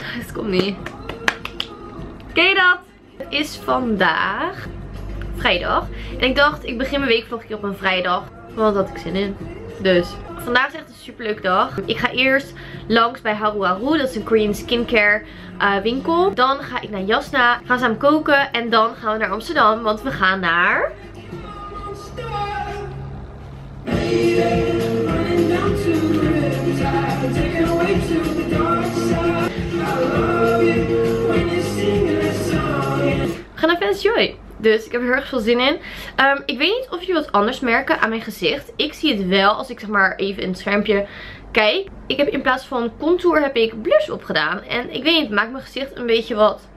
Het komt niet. Ken je dat? Het is vandaag vrijdag. En ik dacht, ik begin mijn weekvlogje op een vrijdag. Want had ik zin in. Dus vandaag is echt een super leuke dag. Ik ga eerst langs bij Haru Haru. Dat is een Korean skincare uh, winkel. Dan ga ik naar Jasna. Gaan samen koken. En dan gaan we naar Amsterdam. Want we gaan naar... gaan naar Fans Joy. Dus ik heb er heel erg veel zin in. Um, ik weet niet of jullie wat anders merken aan mijn gezicht. Ik zie het wel als ik zeg maar even in het schermpje kijk. Ik heb in plaats van contour heb ik blush opgedaan. En ik weet niet, het maakt mijn gezicht een beetje wat...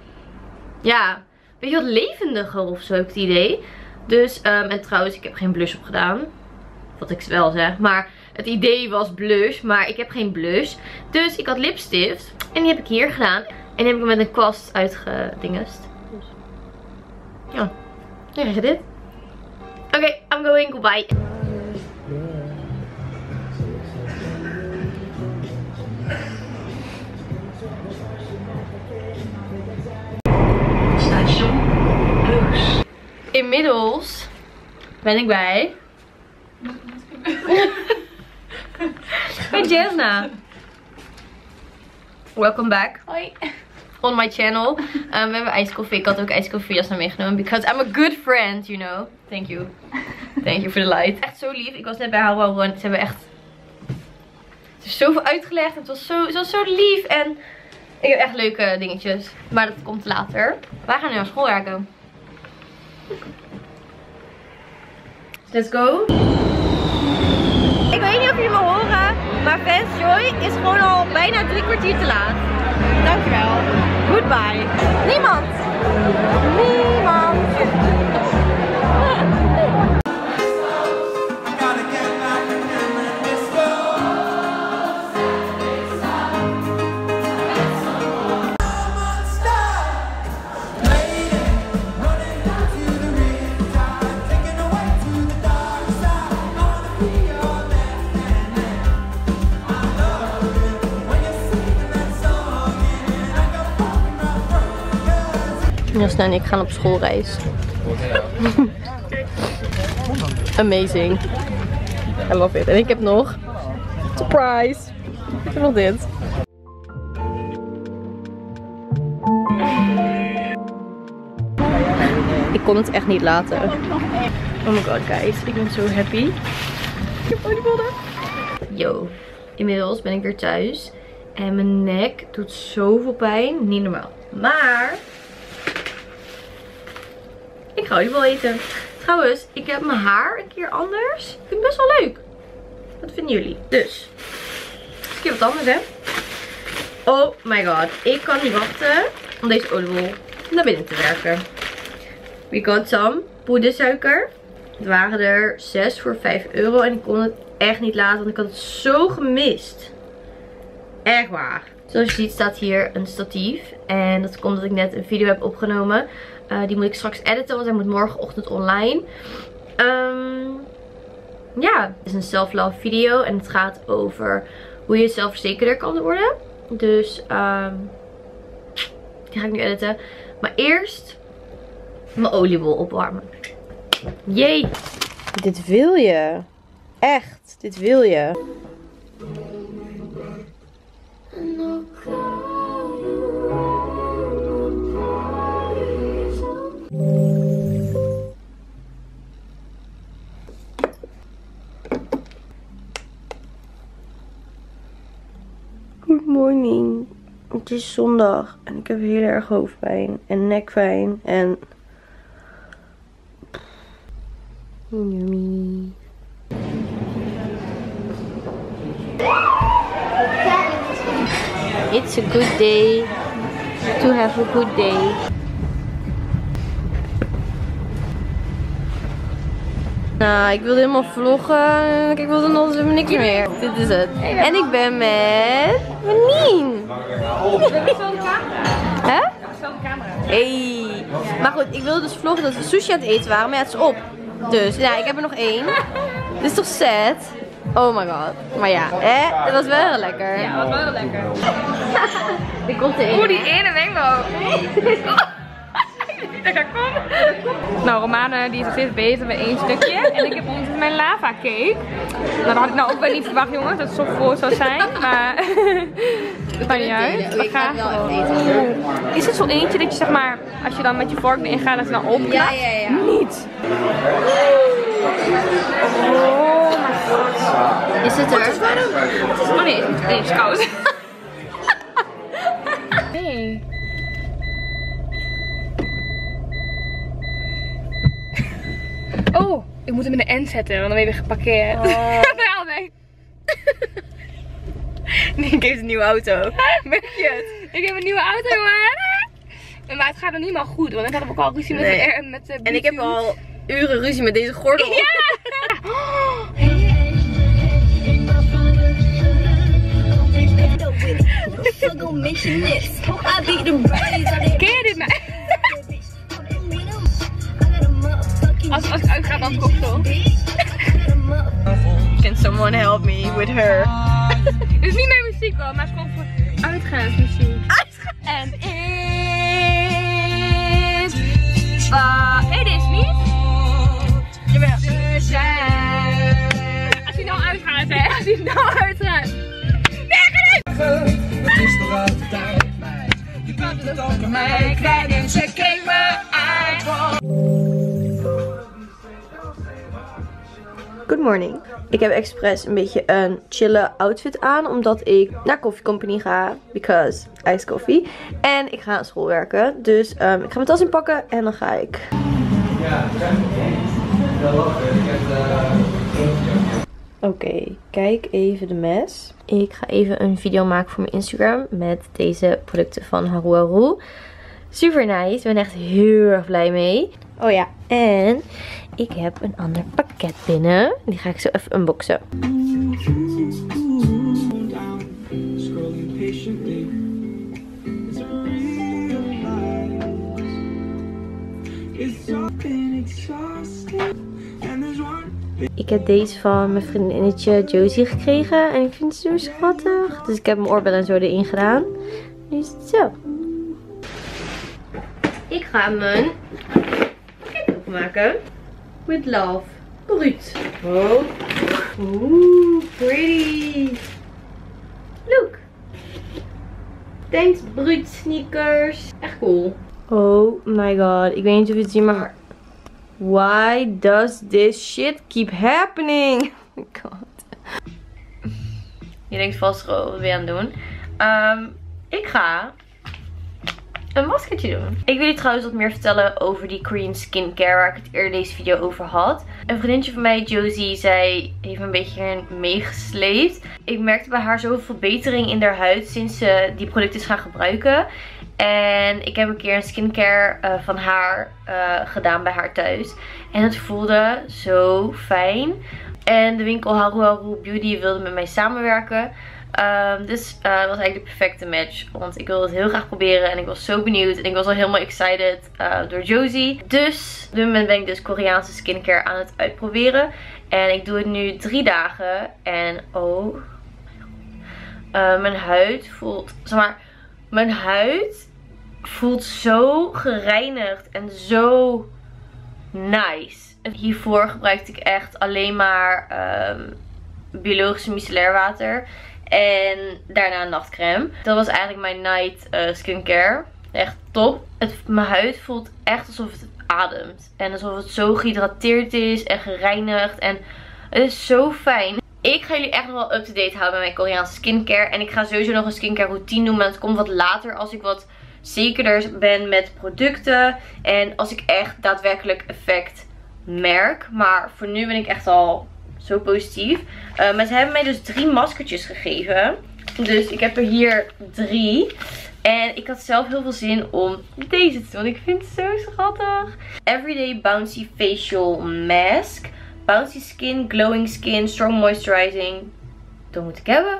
Ja, een beetje wat levendiger of zo, het idee. Dus, um, en trouwens, ik heb geen blush opgedaan. Wat ik wel zeg. Maar het idee was blush, maar ik heb geen blush. Dus ik had lipstift. En die heb ik hier gedaan. En die heb ik met een kwast uitgedingest. Dus. Ja, dan krijg je dit. Oké, okay, I'm going. Goodbye. Inmiddels ben ik bij Hey Jasna. Welcome back. Hoi. On my channel. Um, we hebben ijskoffie. Ik had ook ijskoffie Jasna meegenomen. Because I'm a good friend, you know. Thank you. Thank you for the light. Echt zo lief. Ik was net bij Houwa en ze hebben echt... Ze heeft zoveel uitgelegd. Het was zo, het was zo lief. En ik heb echt leuke dingetjes. Maar dat komt later. Wij gaan nu naar school werken. Let's go. Ik weet niet of jullie me horen, maar Fans Joy is gewoon al bijna drie kwartier te laat. Dankjewel. Goodbye. Niemand. Niemand. En ik gaan op schoolreis. Amazing. I love it. En ik heb nog... Surprise! Ik heb nog dit. Ik kon het echt niet laten. Oh my god guys, ik ben zo happy. Ik heb. Yo, inmiddels ben ik weer thuis. En mijn nek doet zoveel pijn. Niet normaal. Maar ik ga wel eten. Trouwens, ik heb mijn haar een keer anders. Vind ik best wel leuk. Wat vinden jullie? Dus, een keer wat anders hè. Oh my god. Ik kan niet wachten om deze oliebol naar binnen te werken. We got some poedersuiker. Het waren er 6 voor 5 euro. En ik kon het echt niet laten. Want ik had het zo gemist. Echt waar. Zoals je ziet staat hier een statief. En dat komt omdat ik net een video heb opgenomen. Uh, die moet ik straks editen, want hij moet morgenochtend online. Um, ja, het is een self-love video. En het gaat over hoe je zelfverzekerder kan worden. Dus um, die ga ik nu editen. Maar eerst mijn oliebol opwarmen. Jee. Dit wil je. Echt, dit wil je. Het is zondag en ik heb heel erg hoofdpijn en nekpijn en... Yummy. It's a good day to have a good day. Nou, ik wilde helemaal vloggen. Ik wilde nog helemaal niks meer. Dit is het. En ik ben met Menien. Hè? Hey. Maar goed, ik wilde dus vloggen dat we sushi aan het eten waren, maar ja, het is op. Dus, ja, ik heb er nog één. Dit is toch sad? Oh my god. Maar ja, hè? Dat was wel heel lekker. Ja, dat was wel heel lekker. Die komt erin. Oeh, die ene mango. Dat gaat komen. Nou, Romane die is nog steeds bezig met één stukje. En ik heb ondertussen mijn lava cake. Nou, dat had ik nou ook wel niet verwacht, jongens. Dat het zo vol zou zijn. Maar dat maakt niet uit. We gaan gewoon. Is het zo eentje dat je zeg maar, als je dan met je vork erin gaat, dat het dan open Ja, ja, ja. Niet. Oh mijn god. Is het er? Het is, oh nee, nee, het is koud. Ik moet hem in de N zetten, want dan ben je weer geparkeerd. Oh. Wel, nee. Nick heeft een nieuwe auto. Merk je het? Ik heb een nieuwe auto, jongen. Maar het gaat nog niet maar goed, want ik had ook al ruzie met, Nee. de, met de En ik heb al uren ruzie met deze gordel. Ken je dit nou? Als, ik uitga, dan kop zo. Can someone help me with her? Het is niet mijn muziek hoor, maar het is gewoon voor uitgaansmuziek. En is... Uh, nee, dit is niet. Jawel. Als hij nou uitgaat, hè. Als hij nou uitgaat. Nee. Het is toch altijd tijd, meid. Je kunt het ook mij kwijt morning. Ik heb expres een beetje een chille outfit aan. Omdat ik naar Coffee Company ga. Because iced coffee. En ik ga aan school werken. Dus ehm, ik ga mijn tas inpakken en dan ga ik. Oké, kijk even de mes. Ik ga even een video maken voor mijn Instagram met deze producten van Haru Haru. Super nice. Ik ben echt heel erg blij mee. Oh ja, en ik heb een ander pakket binnen. Die ga ik zo even unboxen. Ik heb deze van mijn vriendinnetje Josie gekregen. En ik vind het zo schattig. Dus ik heb mijn oorbellen en zo erin gedaan. Nu is het zo. Ik ga mijn openmaken. With love. Bruut. Oh. Oeh, pretty. Look. Thanks, Bruut sneakers. Echt cool. Oh my god. Ik weet niet of je het ziet, maar... Why does this shit keep happening? Oh my god. Je denkt vast, wat ben je aan het doen? Ehm, ik ga een maskertje doen. Ik wil je trouwens wat meer vertellen over die Korean skincare waar ik het eerder deze video over had. Een vriendinnetje van mij, Josie, zij heeft een beetje meegesleept. Ik merkte bij haar zoveel verbetering in haar huid sinds ze die producten is gaan gebruiken. En ik heb een keer een skincare eh, van haar eh, gedaan bij haar thuis. En het voelde zo fijn. En de winkel Haru Haru Beauty wilde met mij samenwerken. Ehm, dus eh, het was eigenlijk de perfecte match. Want ik wilde het heel graag proberen. En ik was zo benieuwd. En ik was al helemaal excited eh, door Josie. Dus op dit moment ben ik dus Koreaanse skincare aan het uitproberen. En ik doe het nu drie dagen. En oh. eh, mijn huid voelt. Zeg maar. Mijn huid voelt zo gereinigd. En zo nice. Hiervoor gebruikte ik echt alleen maar ehm, biologische micellair water. En daarna een nachtcreme. Dat was eigenlijk mijn night eh, skincare. Echt top. Mijn huid voelt echt alsof het ademt. En alsof het zo gehydrateerd is en gereinigd. En het is zo fijn. Ik ga jullie echt nog wel up-to-date houden met mijn Koreaanse skincare. En ik ga sowieso nog een skincare routine doen. Maar het komt wat later als ik wat zekerder ben met producten. En als ik echt daadwerkelijk effect merk. Maar voor nu ben ik echt al zo positief. Uh, maar ze hebben mij dus drie maskertjes gegeven. Dus ik heb er hier drie. En ik had zelf heel veel zin om deze te doen. Ik vind het zo schattig. Everyday Bouncy Facial Mask. Bouncy Skin, Glowing Skin, Strong Moisturizing. Dat moet ik hebben.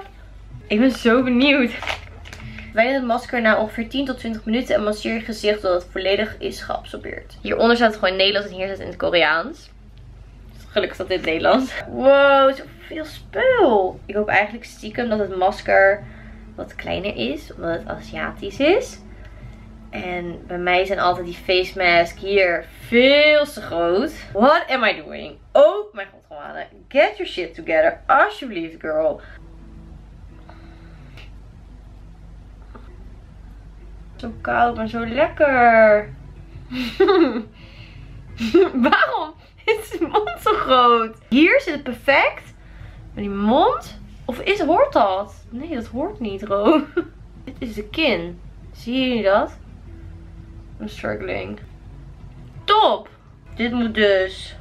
Ik ben zo benieuwd. Wijn het masker na ongeveer 10 tot 20 minuten en masseer je gezicht totdat het volledig is geabsorbeerd. Hieronder staat het gewoon in Nederlands en hier staat het in het Koreaans. Gelukkig staat dit Nederlands. Wow, zo veel spul. Ik hoop eigenlijk stiekem dat het masker wat kleiner is. Omdat het Aziatisch is. En bij mij zijn altijd die face mask hier veel te groot. What am I doing? Oh mijn god, Romane. Get your shit together. Alsjeblieft, girl. Zo koud, maar zo lekker. Waarom is die mond zo groot? Hier zit het perfect. Maar die mond? Of is, hoort dat? Nee, dat hoort niet, Ro. Dit is de kin. Zie jullie dat? I'm struggling. Top! Dit moet dus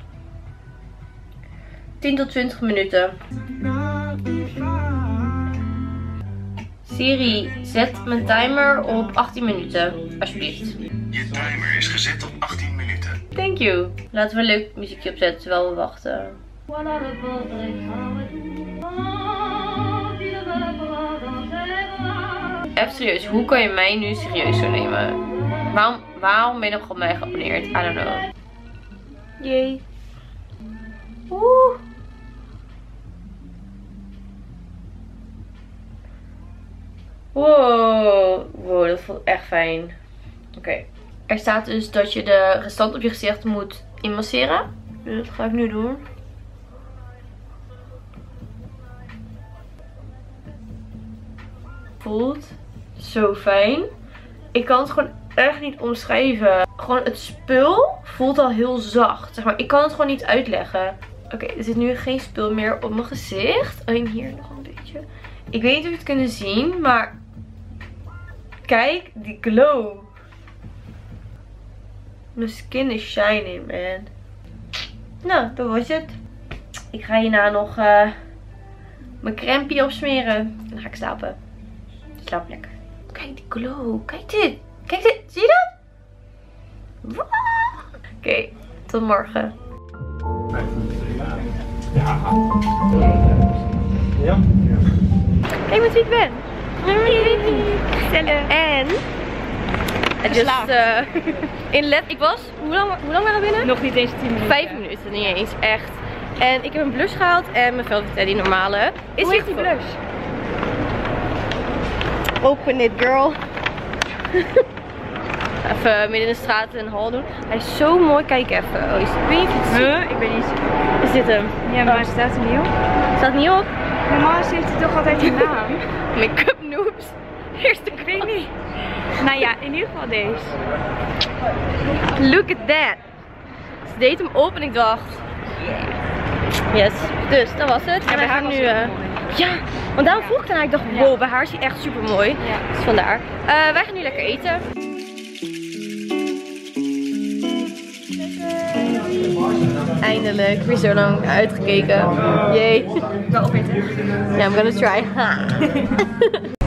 10 tot 20 minuten. Siri, zet mijn timer op 18 minuten. Alsjeblieft. Je timer is gezet op 18 minuten. Thank you. Laten we een leuk muziekje opzetten terwijl we wachten. Even serieus, hoe kan je mij nu serieus zo nemen? Waarom, waarom ben je nog op mij geabonneerd? I don't know. Jee. Oeh. Wow. Wow, dat voelt echt fijn. Oké. Er staat dus dat je de restant op je gezicht moet inmasseren. Dus dat ga ik nu doen. Voelt zo fijn. Ik kan het gewoon echt niet omschrijven. Gewoon het spul voelt al heel zacht. Zeg maar, ik kan het gewoon niet uitleggen. Oké, er zit nu geen spul meer op mijn gezicht. Alleen hier nog een beetje. Ik weet niet of je het kunnen zien, maar kijk die glow. Mijn skin is shiny, man. Nou, dat was het. Ik ga hierna nog uh, mijn crempie opsmeren. En dan ga ik slapen. Slaap lekker. Kijk die glow. Kijk dit. Kijk dit. Zie je dat? Oké, tot morgen. Ja. Kijk met wie ik ben. Gezellig. En... Het is uh, in let. Ik was. Hoe lang, hoe lang waren we binnen? Nog niet eens 10 minuten. Vijf minuten, niet eens. Echt. En ik heb een blush gehaald en mijn Velvet Teddy normale. Is Hoe heet die blush? Open it, girl. even midden in de straat een hal doen. Hij is zo mooi. Kijk even. Oh, is, ik weet niet of je het ziet. Huh? Ik weet niet. Is dit hem? Ja, maar staat er niet op. Staat niet op. Normaal heeft hij toch altijd een naam? Make-up noobs. Eerste Ik weet niet. Nou ja, in ieder geval deze. Look at that. Ze deed hem op en ik dacht. Yes. Dus, dat was het. En wij gaan nu... ja, want daarom vroeg ik daarna. Ik dacht, wow, bij haar is hij echt super mooi. Ja. Dus vandaar. Eh, wij gaan nu lekker eten. Eindelijk. Weer zo lang uitgekeken. Jee. Wel opeten. Ja, I'm gonna try.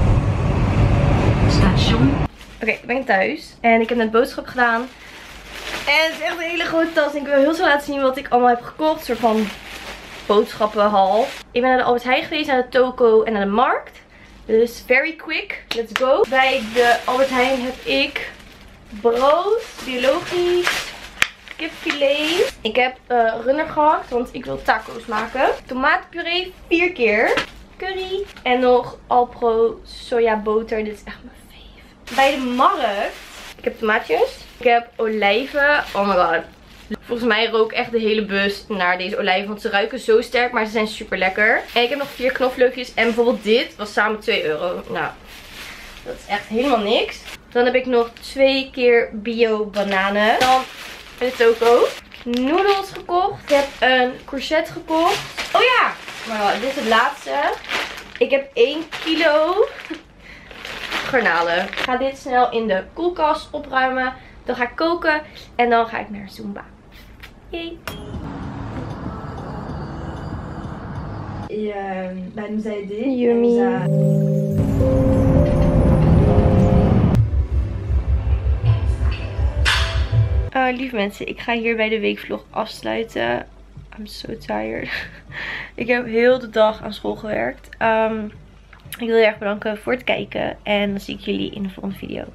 Oké, ik ben thuis. En ik heb net boodschap gedaan. En het is echt een hele grote tas. En ik wil heel zo laten zien wat ik allemaal heb gekocht. Een soort van boodschappenhal. Ik ben naar de Albert Heijn geweest, naar de Toko en naar de Markt. Dus very quick. Let's go. Bij de Albert Heijn heb ik brood, biologisch, kipfilet. Ik heb eh runner gehakt, want ik wil taco's maken. Tomatenpuree vier keer. Curry. En nog Alpro sojaboter. Dit is echt mijn. Bij de markt. Ik heb tomaatjes. Ik heb olijven. Oh my god. Volgens mij rook echt de hele bus naar deze olijven. Want ze ruiken zo sterk, maar ze zijn super lekker. En ik heb nog vier knoflookjes. En bijvoorbeeld dit was samen 2 euro. Nou, dat is echt helemaal niks. Dan heb ik nog twee keer bio bananen. Dan toko. Noedels gekocht. Ik heb een courgette gekocht. Oh ja! Maar dit is het laatste. Ik heb 1 kilo garnalen. Ik ga dit snel in de koelkast opruimen. Dan ga ik koken. En dan ga ik naar Zumba. Yay. Et euh, bah, nous a aidés. Yumi. Elle nous a- Oh, lief mensen, ik ga hier bij de weekvlog afsluiten. I'm so tired. ik heb heel de dag aan school gewerkt. Ehm, ik wil je erg bedanken voor het kijken. En dan zie ik jullie in de volgende video.